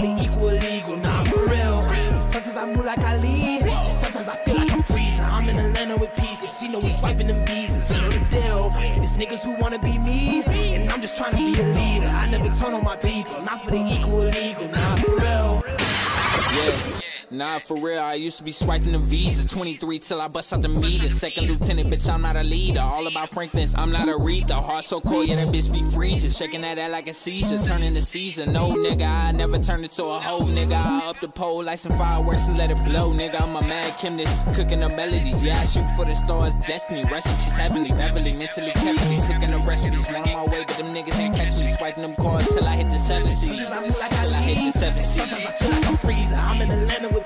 I equal legal, nah, for real. Sometimes I move like Ali, sometimes I feel like Atlanta with pieces, you know we swiping them bees, you know the deal. It's niggas who wanna be me, and I'm just trying to be a leader. I never turn on my people, not for the equal legal, not for real. Yeah. Nah, for real, I used to be swiping the visas. 23 till I bust out the meter. Second lieutenant, bitch, I'm not a leader. All about frankness, I'm not a reader. Heart so cold, yeah, that bitch be freezing. Shaking that ass like a seizure, turning the season. No, nigga, I never turned into a hoe, nigga. I up the pole like some fireworks and let it blow, nigga. I'm a mad chemist, cooking the melodies. Yeah, I shoot for the stars, destiny. Recipes heavenly, Beverly, mentally carefully. Cooking the recipes, one on my way, but them niggas ain't catch me. Swiping them cards till I hit the 70s. Till I hit the 70s. Sometimes I feel like I'm Frieza. I'm in Atlanta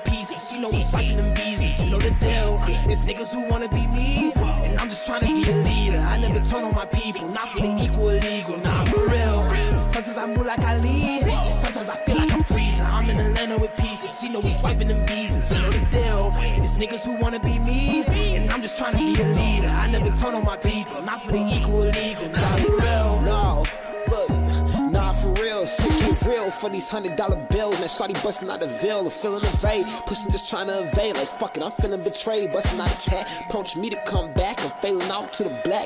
know we swiping them bees. You know the deal. It's niggas who wanna be me, and I'm just trying to be a leader. I never turn on my people, not for the equal legal, nah for real. Sometimes I move like Ali, sometimes I feel like I'm Frieza. I'm in Atlanta with pieces. You know we swiping them bees. You know the deal. It's niggas who wanna be me, and I'm just trying to be a leader. I never turn on my people, not for the equal legal, nah for real. For these hundred dollar bills. Now, shawty busting out the veil, I'm feeling the veil, pushing just trying to evade. Like, fuck it, I'm feeling betrayed, busting out a cat. Approach me to come back, I'm failing out to the black.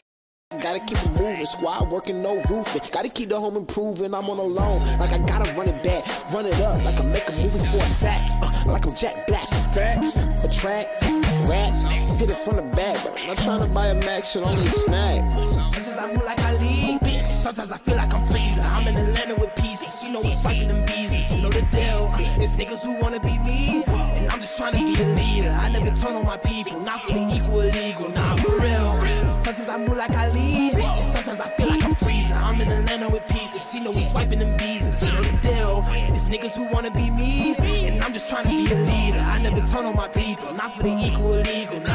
Gotta keep it moving, squad working, no roofing. Gotta keep the home improving, I'm on a loan. Like I gotta run it back, run it up, like I make a movie for a sack. Uh, like I'm Jack Black. Facts, attract, rap, Get it from the back. But I'm not trying to buy a Max, shit only a snack. Sometimes I move like Ali, bitch. Sometimes I feel like I'm Frieza. I'm in Atlanta with pieces. Know we swiping them bees. You know the deal. It's niggas who wanna be me, and I'm just trying to be a leader. I never turn on my people, not for the equal legal, nah for real. Sometimes I move like Ali, sometimes I feel like I'm Frieza. I'm in Atlanta with pieces. You know we swiping them bees. You know the deal. It's niggas who wanna be me, and I'm just trying to be a leader. I never turn on my people, not for the equal legal, nah